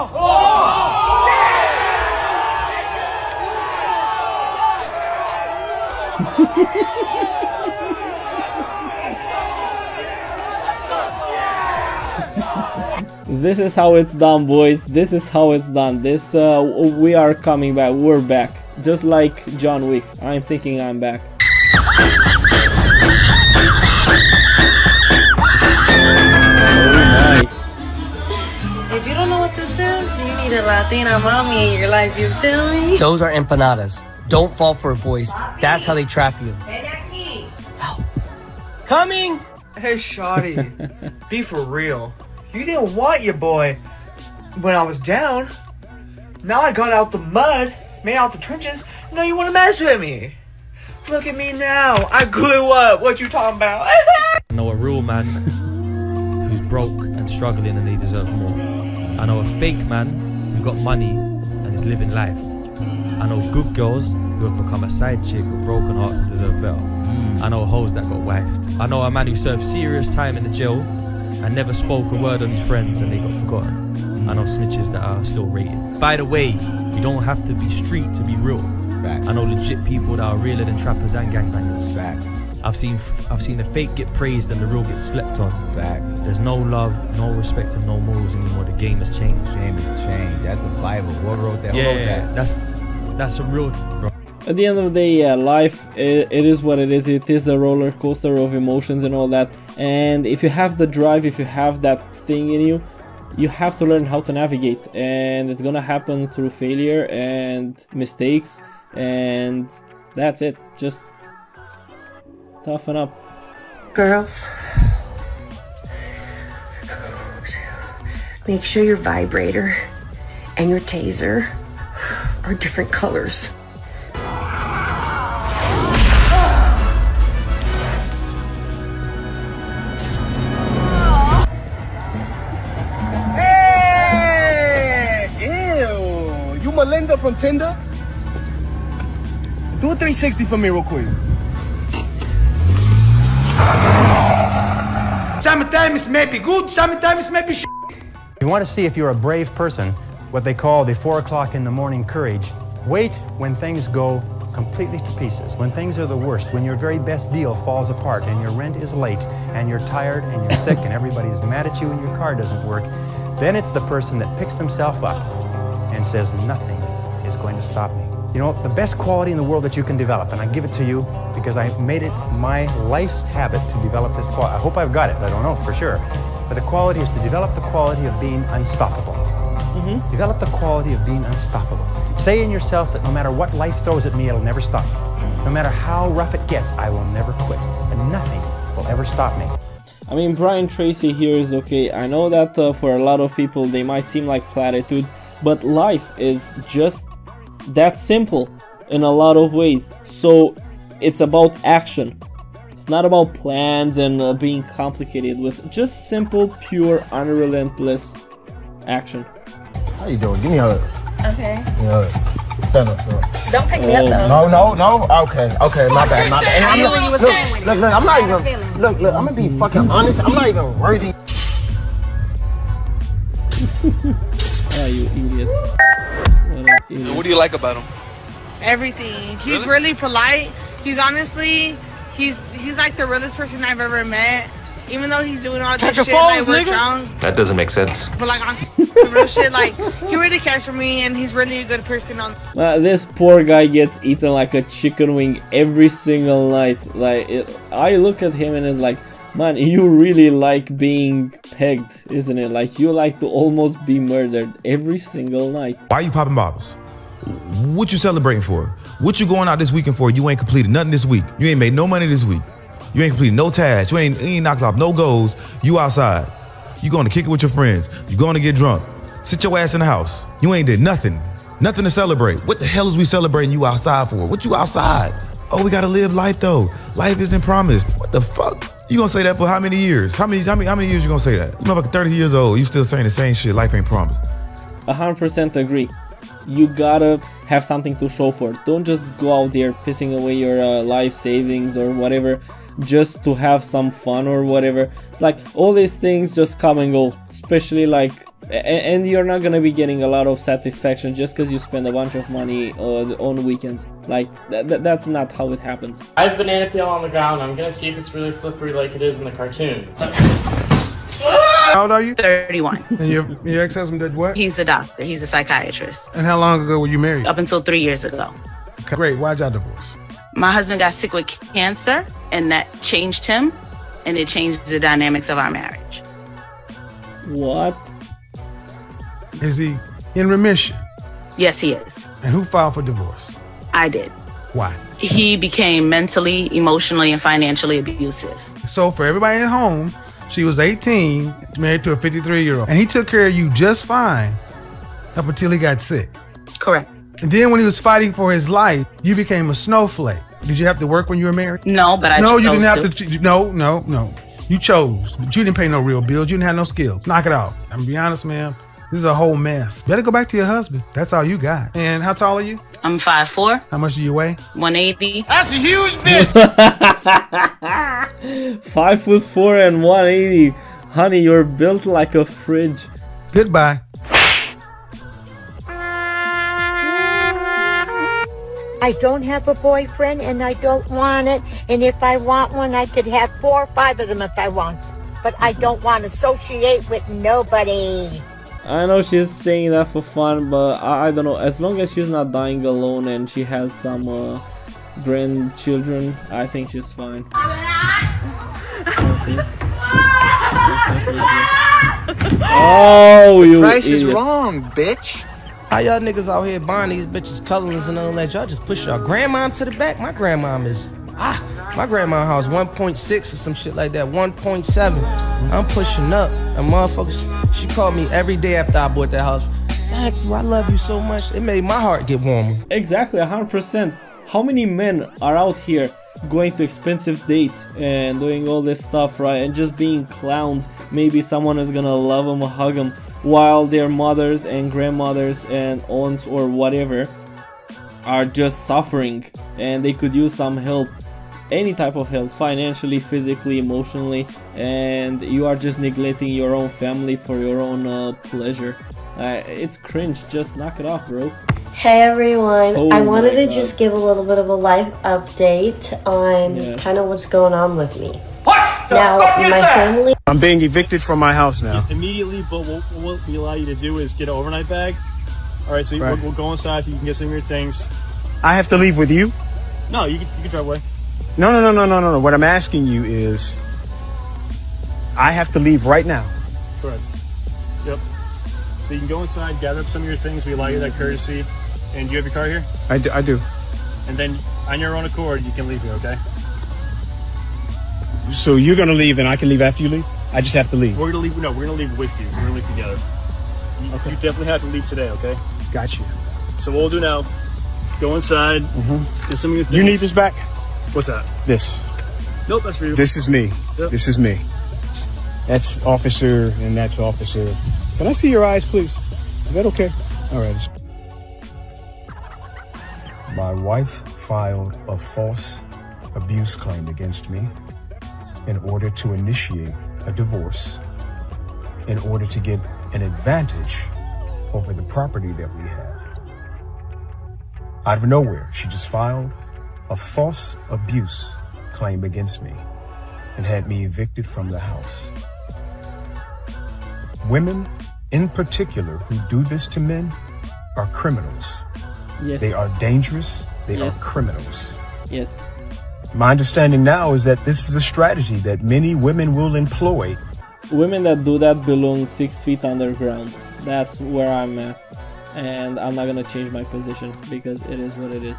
this is how it's done boys. This is how it's done. This uh, we are coming back. We're back. Just like John Wick. I'm thinking I'm back need a Latina mommy in your life, you feel me? Those are empanadas. Don't fall for it, boys. That's how they trap you. Help. Coming! Hey, Shotty, be for real. You didn't want your boy when I was down. Now I got out the mud, made out the trenches. Now you want to mess with me. Look at me now. I grew up. What you talking about? I know a real man who's broke and struggling and they deserve more. I know a fake man who got money and is living life. I know good girls who have become a side chick with broken hearts and deserve better. Hmm. I know hoes that got wifed. I know a man who served serious time in the jail and never spoke a word on his friends and they got forgotten. I know snitches that are still rated. By the way, you don't have to be street to be real. I know legit people that are realer than trappers and gangbangers. Facts. I've seen I've seen the fake get praised and the real get slept on. Facts. There's no love, no respect, and no morals anymore. The game has changed. The Game has changed. That's the Bible. What wrote that? Yeah, wrote that? that's that's some real. Bro. at the end of the day yeah life it, it is what it is it is a roller coaster of emotions and all that and if you have the drive if you have that thing in you you have to learn how to navigate and it's gonna happen through failure and mistakes and that's it just toughen up Girls, make sure your vibrator and your taser are different colors. Hey! Ew! You Melinda from Tinder? Do a 360 for me real quick. Sometimes may be good, sometimes may be shit. You want to see if you're a brave person, what they call the four o'clock in the morning courage, wait when things go completely to pieces, when things are the worst, when your very best deal falls apart and your rent is late and you're tired and you're sick and everybody is mad at you and your car doesn't work, then it's the person that picks themselves up and says, Nothing is going to stop me. You know, the best quality in the world that you can develop, and I give it to you because I have made it my life's habit to develop this quality. I hope I've got it, I don't know for sure. But the quality is to develop the quality of being unstoppable. Develop the quality of being unstoppable. Say in yourself that no matter what life throws at me, it'll never stop me. No matter how rough it gets, I will never quit. And nothing will ever stop me. I mean, Brian Tracy here is okay. I know that uh, for a lot of people they might seem like platitudes, but life is just that simple in a lot of ways. So it's about action. It's not about plans and uh, being complicated with just simple, pure, unrelentless action. How you doing? Give me a hug. Okay. Give me a hug. Stand up, stand up. Don't pick me up though. No, no, no. Okay, okay, my bad, my bad. I I'm knew not- you was look, saying with look, it. look, I'm not I had even. Look, look. I'm gonna be fucking honest. I'm not even worthy. Ah, you idiot. What idiot. What do you like about him? Everything. He's Really? really polite. He's honestly, he's he's like the realest person I've ever met. Even though he's doing all this Catch your shit, like we're nigga. drunk, That doesn't make sense. but like on some real shit, like he really cares for me, and he's really a good person. On Uh, this poor guy gets eaten like a chicken wing every single night. Like it, I look at him and it's like, man, you really like being pegged, isn't it? Like you like to almost be murdered every single night. Why are you popping bottles? What you celebrating for? What you going out this weekend for? You ain't completed nothing this week. You ain't made no money this week. You ain't completed no tasks. You ain't, ain't knocked off no goals. You outside. You going to kick it with your friends. You going to get drunk. Sit your ass in the house. You ain't did nothing. Nothing to celebrate. What the hell is we celebrating you outside for? What you outside? Oh, we gotta live life though. Life isn't promised. What the fuck? You gonna say that for how many years? How many how many how many years you gonna say that? You motherfucker 30 years old, you still saying the same shit. Life ain't promised. 100% agree. You gotta have something to show for. Don't just go out there pissing away your uh, life savings or whatever just to have some fun or whatever. It's like all these things just come and go, especially like and you're not gonna be getting a lot of satisfaction just because you spend a bunch of money uh, on weekends. Like th- th- that's not how it happens. I have banana peel on the ground. I'm gonna see if it's really slippery like it is in the cartoon. How old are you? 31. And your, your ex-husband did what? He's a doctor. He's a psychiatrist. And how long ago were you married? Up until three years ago. Okay, Great. Why'd y'all divorce? My husband got sick with cancer, and that changed him, and it changed the dynamics of our marriage. What? Is he in remission? Yes, he is. And who filed for divorce? I did. Why? He became mentally, emotionally, and financially abusive. So for everybody at home, she was 18, married to a 53 year old, and he took care of you just fine up until he got sick. Correct. And then when he was fighting for his life, you became a snowflake. Did you have to work when you were married? No, but I no, you didn't have to. No, no, no. You chose, but you didn't pay no real bills. You didn't have no skills. Knock it off. I'm gonna be honest, man. This is a whole mess. Better go back to your husband. That's all you got. And how tall are you? I'm five four. How much do you weigh? 180. That's a huge bitch. Five foot four and 180. Honey, you're built like a fridge. Goodbye. I don't have a boyfriend and I don't want it. And if I want one, I could have four or five of them if I want. But I don't want to associate with nobody. I know she's saying that for fun, but I, I don't know. As long as she's not dying alone and she has some uh, grandchildren, I think she's fine. Oh, you price is idiot. wrong, bitch. How y'all niggas out here buying these bitches colorless and all that? Y'all just push y'all grandma to the back. My grandma is ah, my grandma house 1.6 or some shit like that. 1.7. I'm pushing up. And motherfuckers, she called me every day after I bought that house. Thank you. I love you so much. It made my heart get warmer. Exactly, 100%. How many men are out here going to expensive dates and doing all this stuff, right? And just being clowns. Maybe someone is gonna love them or hug them while their mothers and grandmothers and aunts or whatever are just suffering. And they could use some help any type of help financially physically emotionally. And you are just neglecting your own family for your own uh, pleasure. Uh, it's cringe. Just knock it off bro Hey everyone, Oh I wanted to God. just give a little bit of a life update on Yeah. kind of what's going on with me. What The now, my family I'm being evicted from my house now. Immediately, but what, what we allow you to do is get an overnight bag. All right, so Right. we'll, we'll go inside. If you can get some of your things. I have to leave with you? No, you can, you can drive away. No, no, no, no, no, no, no. What I'm asking you is, I have to leave right now. Correct. Yep. So you can go inside, gather up some of your things. We allow you that courtesy. And do you have your car here? I do. I do. And then on your own accord, you can leave here. Okay? So you're gonna leave, and I can leave after you leave. I just have to leave. We're gonna leave. No, we're gonna leave with you. We're gonna leave together. You, you definitely have to leave today. Okay? Got you. So what we'll do now? Go inside. Mm-hmm. Get some of. You need this back. What's that? This. Nope, that's for you. This is me. Yep. This is me. That's officer, and that's officer. Can I see your eyes, please? Is that okay? All right. My wife filed a false abuse claim against me in order to initiate a divorce, in order to get an advantage over the property that we have. Out of nowhere, she just filed a false abuse claim against me and had me evicted from the house. Women, in particular, who do this to men are criminals. Yes. They are dangerous. They Yes. are criminals. yes My understanding now is that this is a strategy that many women will employ. women that do that belong six feet underground that's where i'm at and i'm not gonna change my position because it is what it is